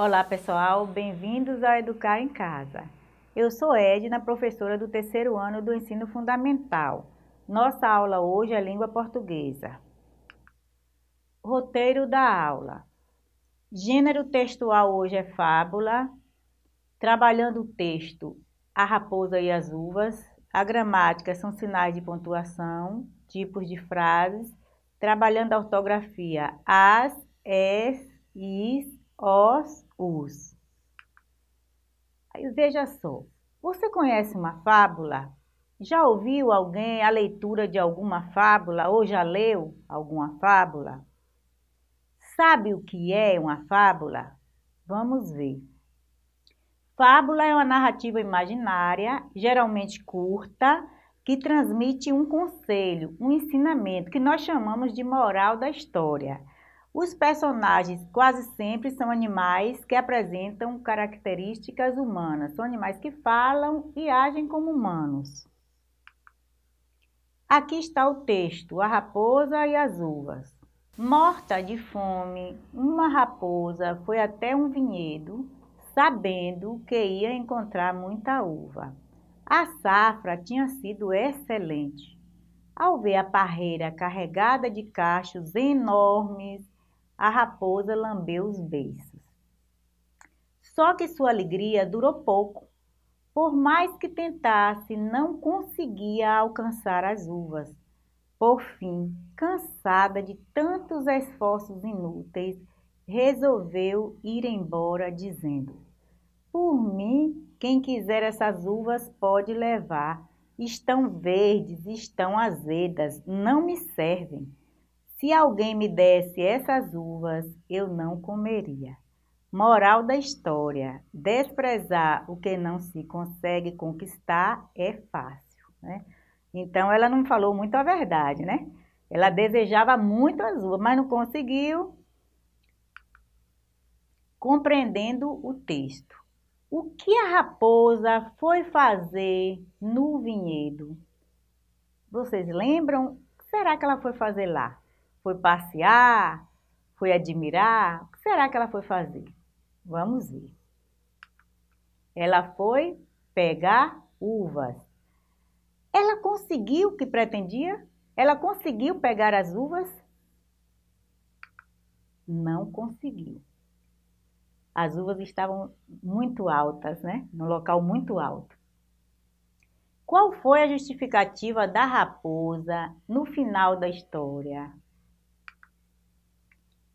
Olá pessoal, bem-vindos ao Educar em Casa. Eu sou Edna, professora do terceiro ano do Ensino Fundamental. Nossa aula hoje é língua portuguesa. Roteiro da aula. Gênero textual hoje é fábula. Trabalhando o texto, a raposa e as uvas. A gramática são sinais de pontuação, tipos de frases. Trabalhando a ortografia, as, es, is, os, os. Aí veja só, você conhece uma fábula? Já ouviu alguém a leitura de alguma fábula ou já leu alguma fábula? Sabe o que é uma fábula? Vamos ver. Fábula é uma narrativa imaginária, geralmente curta, que transmite um conselho, um ensinamento, que nós chamamos de moral da história. Os personagens quase sempre são animais que apresentam características humanas. São animais que falam e agem como humanos. Aqui está o texto: A raposa e as uvas. Morta de fome, uma raposa foi até um vinhedo, sabendo que ia encontrar muita uva. A safra tinha sido excelente. Ao ver a parreira carregada de cachos enormes, a raposa lambeu os beiços. Só que sua alegria durou pouco. Por mais que tentasse, não conseguia alcançar as uvas. Por fim, cansada de tantos esforços inúteis, resolveu ir embora, dizendo: Por mim, quem quiser essas uvas pode levar. Estão verdes, estão azedas, não me servem. Se alguém me desse essas uvas, eu não comeria. Moral da história: desprezar o que não se consegue conquistar é fácil. Né? Então, ela não falou muito a verdade, né? Ela desejava muito as uvas, mas não conseguiu. Compreendendo o texto. O que a raposa foi fazer no vinhedo? Vocês lembram? O que será que ela foi fazer lá? Foi passear? Foi admirar? O que será que ela foi fazer? Vamos ver. Ela foi pegar uvas. Ela conseguiu o que pretendia? Ela conseguiu pegar as uvas? Não conseguiu. As uvas estavam muito altas, né? No local muito alto. Qual foi a justificativa da raposa no final da história?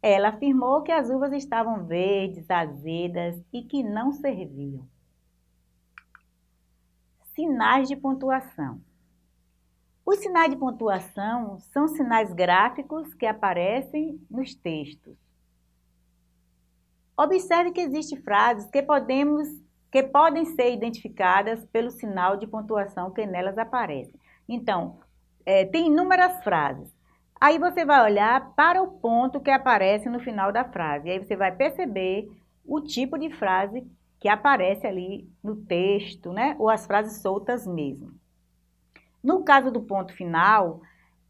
Ela afirmou que as uvas estavam verdes, azedas e que não serviam. Sinais de pontuação. Os sinais de pontuação são sinais gráficos que aparecem nos textos. Observe que existem frases que, podemos, que podem ser identificadas pelo sinal de pontuação que nelas aparece. Então, é, tem inúmeras frases. Aí você vai olhar para o ponto que aparece no final da frase. Aí você vai perceber o tipo de frase que aparece ali no texto, né? Ou as frases soltas mesmo. No caso do ponto final,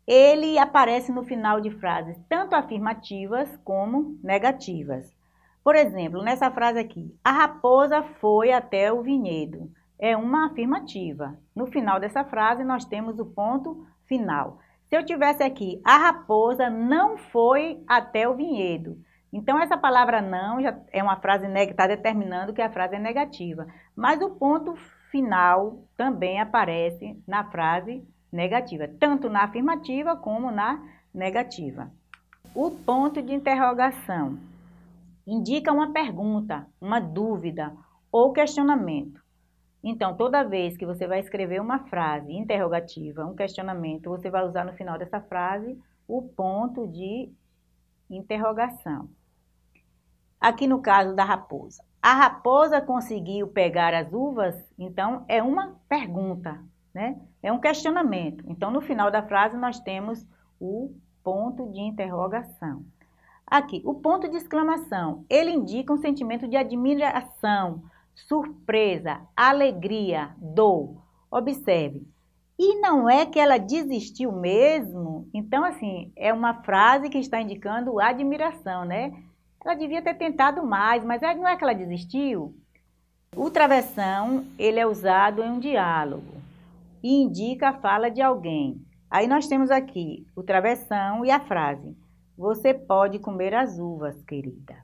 ele aparece no final de frases tanto afirmativas como negativas. Por exemplo, nessa frase aqui, a raposa foi até o vinhedo. É uma afirmativa. No final dessa frase, nós temos o ponto final. Se eu tivesse aqui, a raposa não foi até o vinhedo. Então, essa palavra não já é uma frase que está determinando que a frase é negativa. Mas o ponto final também aparece na frase negativa, tanto na afirmativa como na negativa. O ponto de interrogação indica uma pergunta, uma dúvida ou questionamento. Então, toda vez que você vai escrever uma frase interrogativa, um questionamento, você vai usar no final dessa frase o ponto de interrogação. Aqui no caso da raposa. A raposa conseguiu pegar as uvas? Então, é uma pergunta, né? É um questionamento. Então, no final da frase, nós temos o ponto de interrogação. Aqui, o ponto de exclamação. Ele indica um sentimento de admiração, surpresa, alegria, dor. Observe. E não é que ela desistiu mesmo? Então, assim, é uma frase que está indicando admiração, né? ela devia ter tentado mais, mas é, não é que ela desistiu? O travessão, ele é usado em um diálogo e indica a fala de alguém. Aí nós temos aqui o travessão e a frase. Você pode comer as uvas, querida.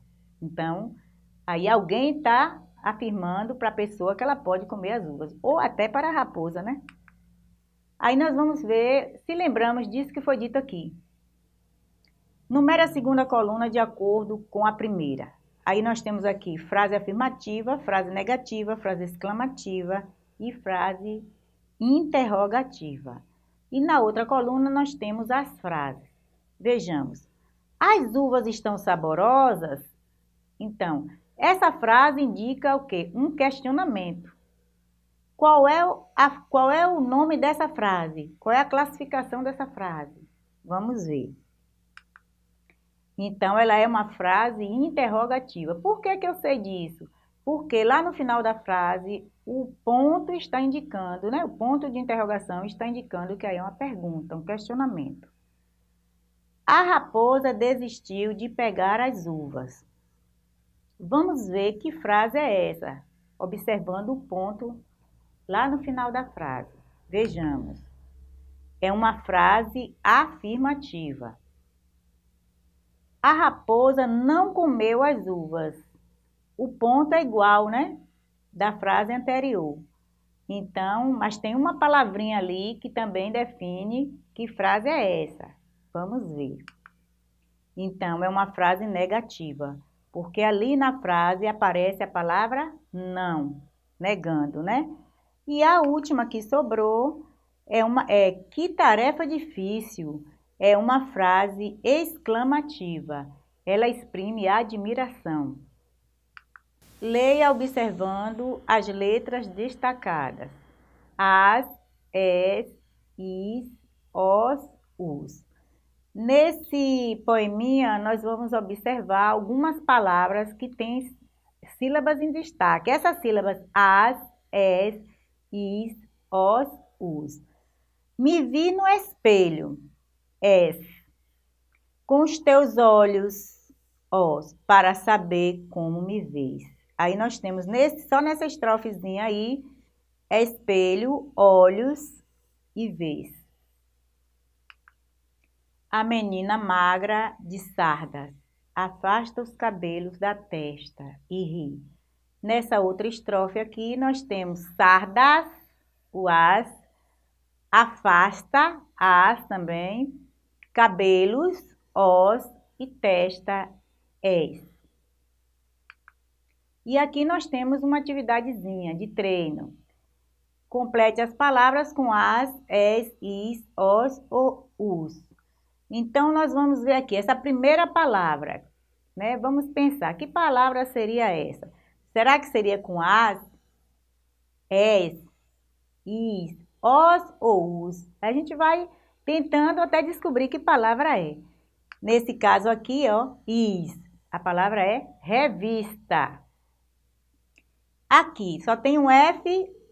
Então, aí alguém está afirmando para a pessoa que ela pode comer as uvas, ou até para a raposa, né? Aí nós vamos ver se lembramos disso que foi dito aqui. Numere a segunda coluna de acordo com a primeira. Aí nós temos aqui frase afirmativa, frase negativa, frase exclamativa e frase interrogativa. E na outra coluna nós temos as frases. Vejamos. As uvas estão saborosas? Então, essa frase indica o quê? Um questionamento. Qual é, a, qual é o nome dessa frase? Qual é a classificação dessa frase? Vamos ver. Então, ela é uma frase interrogativa. Por que, que eu sei disso? Porque lá no final da frase, o ponto está indicando, né? O ponto de interrogação está indicando que aí é uma pergunta, um questionamento. A raposa desistiu de pegar as uvas. Vamos ver que frase é essa, observando o ponto lá no final da frase. Vejamos. É uma frase afirmativa. A raposa não comeu as uvas. O ponto é igual, né? Da frase anterior. Então, mas tem uma palavrinha ali que também define que frase é essa. Vamos ver. Então, é uma frase negativa, porque ali na frase aparece a palavra não, negando, né? E a última que sobrou é uma é que tarefa difícil. É uma frase exclamativa. Ela exprime admiração. Leia observando as letras destacadas. As, es, is, os, os. Nesse poeminha, nós vamos observar algumas palavras que têm sílabas em destaque. Essas sílabas as, es, is, os, us. Me vi no espelho, es, com os teus olhos, os, para saber como me vês. Aí nós temos nesse, só nessa estrofezinha aí, espelho, olhos e vês. A menina magra de sardas afasta os cabelos da testa e ri. Nessa outra estrofe aqui, nós temos sardas, o as, afasta, as também, cabelos, os e testa, es. E aqui nós temos uma atividadezinha de treino. Complete as palavras com as, es, is, os ou us. Então, nós vamos ver aqui essa primeira palavra, né? Vamos pensar, que palavra seria essa? Será que seria com as, es, is, os ou os? A gente vai tentando até descobrir que palavra é. Nesse caso aqui, ó, is. A palavra é revista. Aqui só tem um F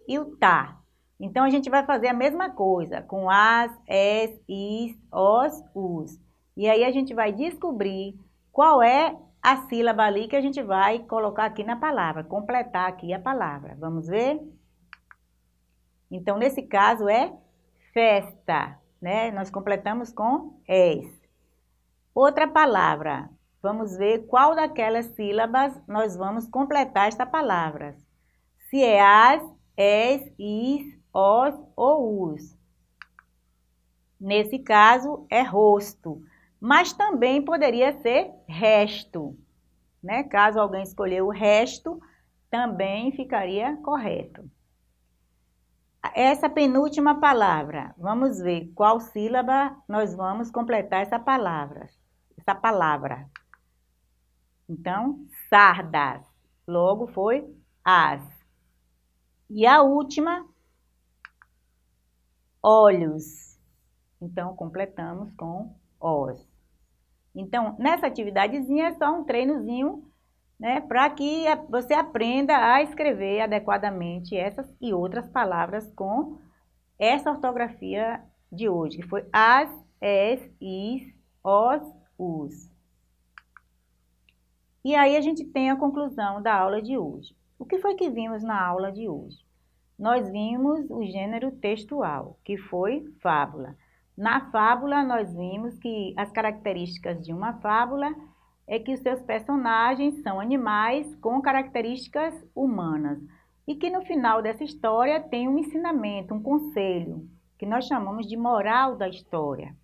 e o tá. Então, a gente vai fazer a mesma coisa com as, es, is, os, us. E aí, a gente vai descobrir qual é a sílaba ali que a gente vai colocar aqui na palavra, completar aqui a palavra. Vamos ver? Então, nesse caso é festa, né? Nós completamos com es. Outra palavra, vamos ver qual daquelas sílabas nós vamos completar esta palavra. Se é as, es, is, os ou os. Nesse caso, é rosto mas também poderia ser resto. Né? Caso alguém escolheu o resto, também ficaria correto. Essa penúltima palavra, vamos ver qual sílaba nós vamos completar essa palavra. Essa palavra. Então, sardas. Logo foi as. E a última, olhos. Então, completamos com os. Então, nessa atividadezinha é só um treinozinho, né, para que você aprenda a escrever adequadamente essas e outras palavras com essa ortografia de hoje, que foi as, es, is, os, us. E aí a gente tem a conclusão da aula de hoje. O que foi que vimos na aula de hoje? Nós vimos o gênero textual, que foi fábula. Na fábula, nós vimos que as características de uma fábula é que os seus personagens são animais com características humanas e que no final dessa história tem um ensinamento, um conselho, que nós chamamos de moral da história.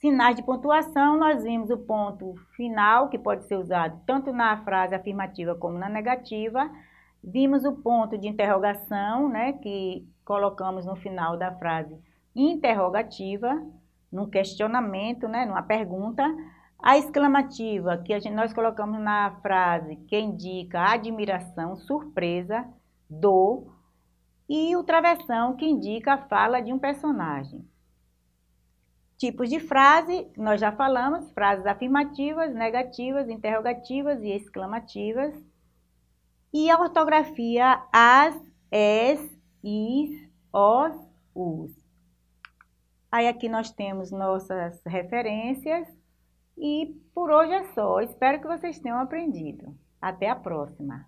Sinais de pontuação, nós vimos o ponto final, que pode ser usado tanto na frase afirmativa como na negativa. Vimos o ponto de interrogação, né, que colocamos no final da frase interrogativa, num questionamento, né, numa pergunta. A exclamativa, que gente, nós colocamos na frase, que indica admiração, surpresa, dor. E o travessão, que indica a fala de um personagem. Tipos de frase, nós já falamos, frases afirmativas, negativas, interrogativas e exclamativas. E a ortografia as, es, is, os, us. Aí aqui nós temos nossas referências e por hoje é só. Espero que vocês tenham aprendido. Até a próxima!